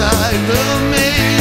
I of me.